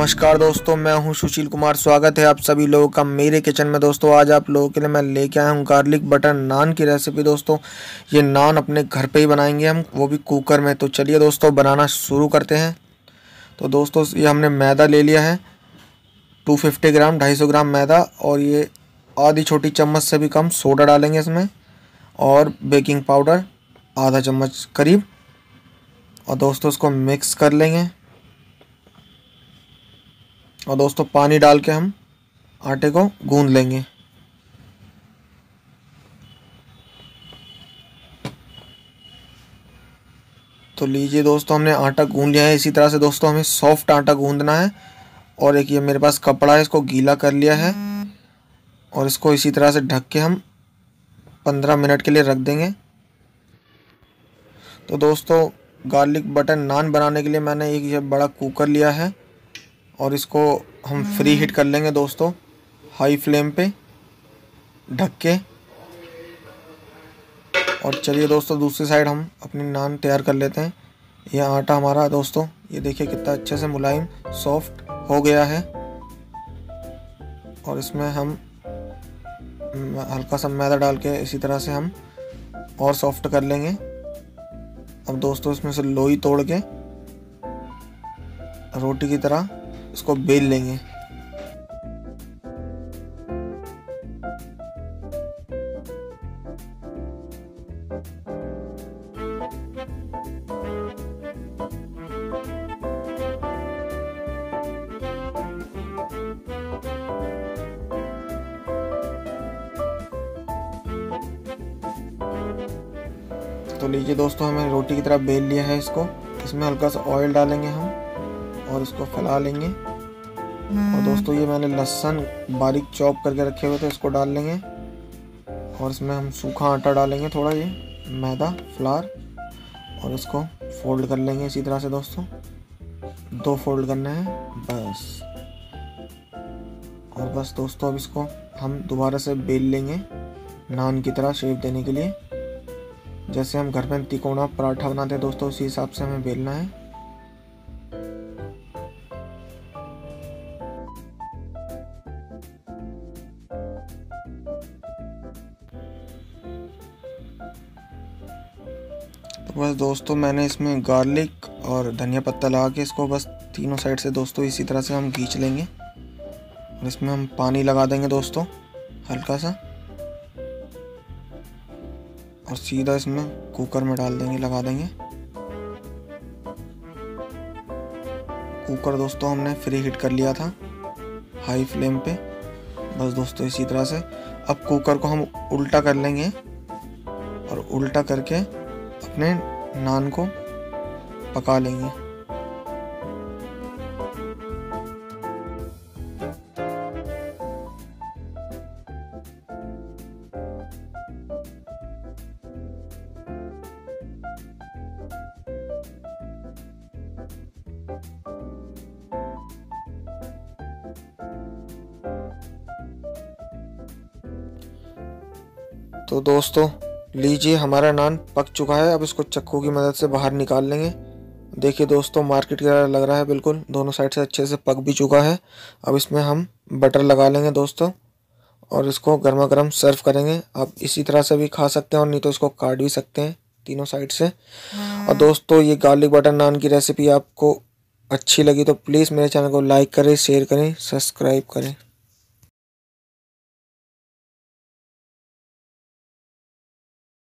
नमस्कार दोस्तों, मैं हूँ सुशील कुमार। स्वागत है आप सभी लोगों का मेरे किचन में। दोस्तों, आज आप लोगों के लिए मैं लेके आया हूँ गार्लिक बटर नान की रेसिपी दोस्तों, ये नान अपने घर पे ही बनाएँगे हम, वो भी कुकर में। तो चलिए दोस्तों, बनाना शुरू करते हैं। तो दोस्तों, ये हमने मैदा ले लिया है टू ग्राम, ढाई ग्राम मैदा, और ये आधी छोटी चम्मच से भी कम सोडा डालेंगे इसमें, और बेकिंग पाउडर आधा चम्मच करीब। और दोस्तों, इसको मिक्स कर लेंगे। और दोस्तों, पानी डाल के हम आटे को गूंद लेंगे। तो लीजिए दोस्तों, हमने आटा गूंद लिया है। इसी तरह से दोस्तों, हमें सॉफ्ट आटा गूंदना है। और एक ये मेरे पास कपड़ा है, इसको गीला कर लिया है। और इसको इसी तरह से ढक के हम पंद्रह मिनट के लिए रख देंगे। तो दोस्तों, गार्लिक बटर नान बनाने के लिए मैंने एक ये बड़ा कुकर लिया है। और इसको हम फ्री हीट कर लेंगे दोस्तों। हाई फ्लेम पे, ढक के। और चलिए दोस्तों, दूसरी साइड हम अपनी नान तैयार कर लेते हैं। यह आटा हमारा दोस्तों। ये देखिए कितना अच्छे से मुलायम सॉफ्ट हो गया है। और इसमें हम हल्का सा मैदा डाल के इसी तरह से हम और सॉफ्ट कर लेंगे। अब दोस्तों, इसमें से लोई तोड़ के रोटी की तरह इसको बेल लेंगे। तो लीजिए दोस्तों हमें रोटी की तरह बेल लिया है इसको। इसमें हल्का सा ऑयल डालेंगे हम और इसको फैला लेंगे। और दोस्तों, ये मैंने लहसन बारीक चॉप करके रखे हुए थे, इसको डाल लेंगे। और इसमें हम सूखा आटा डालेंगे थोड़ा ये, मैदा, फ्लार, और इसको फोल्ड कर लेंगे इसी तरह से दोस्तों। दो फोल्ड करने हैं, बस। और बस दोस्तों, अब इसको हम दोबारा से बेल लेंगे नान की तरह शेप देने के लिए। जैसे हम घर में तिकोना पराठा बनाते हैं दोस्तों, उसी हिसाब से हमें बेलना है। तो बस दोस्तों, मैंने इसमें गार्लिक और धनिया पत्ता लगा के इसको बस तीनों साइड से दोस्तों, इसी तरह से हम खींच लेंगे। और इसमें हम पानी लगा देंगे दोस्तों, हल्का सा। और सीधा इसमें कुकर में डाल देंगे, लगा देंगे। कुकर दोस्तों, हमने फ्री हीट कर लिया था, हाई फ्लेम पे। बस दोस्तों, इसी तरह से। अब कुकर को हम उल्टा कर लेंगे, और उल्टा करके अपने नान को पका लेंगे। तो दोस्तों लीजिए हमारा नान पक चुका है अब इसको चक्कू की मदद से बाहर निकाल लेंगे। देखिए दोस्तों मार्केट की तरह लग रहा है बिल्कुल दोनों साइड से अच्छे से पक भी चुका है। अब इसमें हम बटर लगा लेंगे दोस्तों और इसको गर्मा गर्म सर्व करेंगे। आप इसी तरह से भी खा सकते हैं और नहीं तो इसको काट भी सकते हैं तीनों साइड से। और दोस्तों ये गार्लिक बटर नान की रेसिपी आपको अच्छी लगी तो प्लीज़ मेरे चैनल को लाइक करें शेयर करें सब्सक्राइब करें।